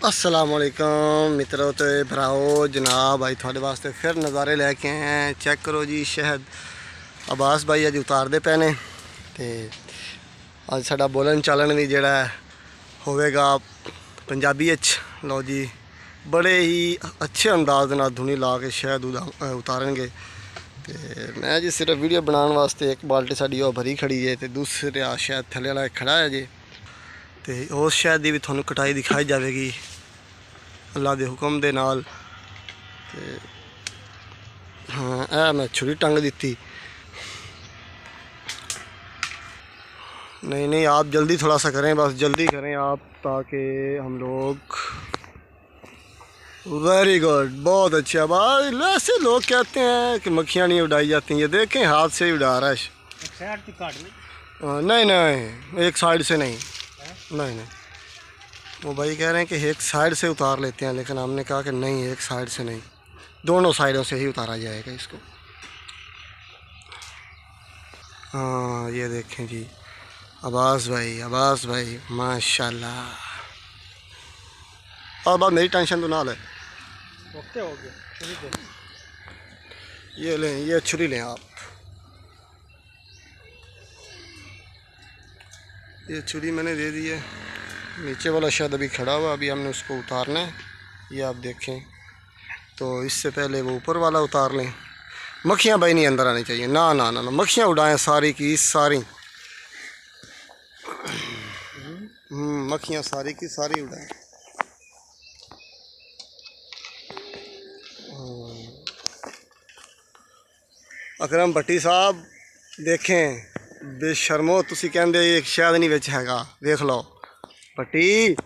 असलकम मित्रों तो भराओ जनाब भाई थोड़े वास्ते फिर नज़ारे लैके आए हैं चेक करो जी शहद अब्बास भाई अज उतारते पे ने तो अज साडा बोलन चालन भी जोड़ा होगा पंजाबी लो जी बड़े ही अच्छे अंदाज ना धुनी ला के शहद उतारनगे तो मैं जी सिर्फ़ वीडियो बनाने वास्ते एक बाल्टी साड़ी भरी खड़ी है तो दूसरा शहद थले वाला खड़ा है जी तो उस शहद की भी थोड़ा कटाई दिखाई अल्लाह के हुक्म के नाल। हाँ ए मैं छुरी टंग दी नहीं नहीं आप जल्दी थोड़ा सा करें बस जल्दी करें आप ताकि हम लोग वेरी गुड बहुत अच्छा भाई ऐसे लोग कहते हैं कि मक्खियाँ नहीं उड़ाई जाती ये देखें हाथ से ही उड़ा रहा है। हाँ, नहीं नहीं एक साइड से नहीं। नहीं नहीं। वो भाई कह रहे हैं कि एक साइड से उतार लेते हैं लेकिन हमने कहा कि नहीं एक साइड से नहीं। दोनों साइडों से ही उतारा जाएगा इसको। हाँ ये देखें जी। अब्बास भाई अब्बास भाई माशाल्लाह। और बात मेरी टेंशन तो ना ले। ओके हो गया ये लें ये छुरी लें आप। ये छुरी मैंने दे दी है। नीचे वाला शायद अभी खड़ा हुआ अभी हमने उसको उतारना है। ये आप देखें। तो इससे पहले वो ऊपर वाला उतार लें। मक्खियाँ भाई नहीं अंदर आनी चाहिए। ना ना ना ना। मक्खियाँ उड़ाएँ सारी की सारी। हम्म, मक्खियाँ सारी की सारी उड़ाएँ। हम्म। अकरम भट्टी साहब देखें। बेशर्मो तुम एक शायद नहीं बिच है देख लो। भट्टी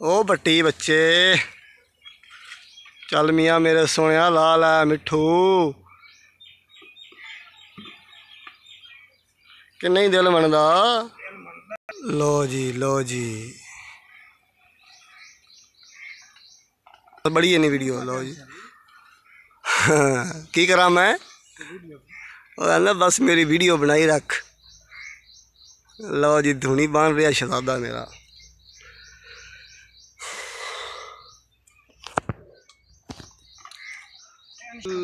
ओ भट्टी बच्चे, चल मियाँ मेरे सोने लाल है मिठू कि नहीं दिल बनता लो जी लो जी। बड़ी है नहीं वीडियो, लो जी। की करा मैं? बस मेरी वीडियो बनाई रख। ਲਓ ਜੀ ਧੂਣੀ ਬਣ ਰਿਹਾ ਸ਼ਹਜ਼ਾਦਾ ਮੇਰਾ।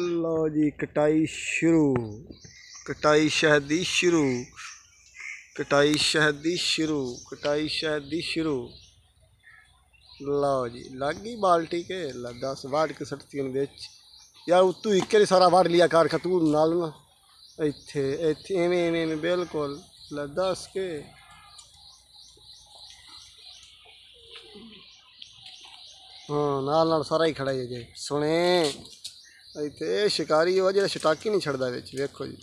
ਲਓ ਜੀ, ਕਟਾਈ ਸ਼ੁਰੂ। ਕਟਾਈ ਸ਼ਹਿਦ ਦੀ ਸ਼ੁਰੂ। ਕਟਾਈ ਸ਼ਹਿਦ ਦੀ ਸ਼ੁਰੂ। ਕਟਾਈ ਸ਼ਹਿਦ ਦੀ ਸ਼ੁਰੂ। ਲਓ ਜੀ, ਲੱਗ ਗਈ ਬਾਲਟੀ ਕੇ? ਲੱਦਾ ਸਵਾੜ ਕੇ ਸੜਤੀ ਉਹਦੇ ਵਿੱਚ। ਯਾਰ, ਉਤੂ ਇੱਕੇ ਸਾਰਾ ਵਾੜ ਲਿਆ ਕਾਰ ਖਤੂ ਨਾਲ ਨਾ। ਇੱਥੇ ਇੱਥੇ ਐਵੇਂ ਐਵੇਂ, ਬਿਲਕੁਲ। दस के हाँ नाल नाल सारा ही खड़ा है जे सुने इतने शिकारी हो जो छटाकी नहीं छड़ता बिच वेखो जी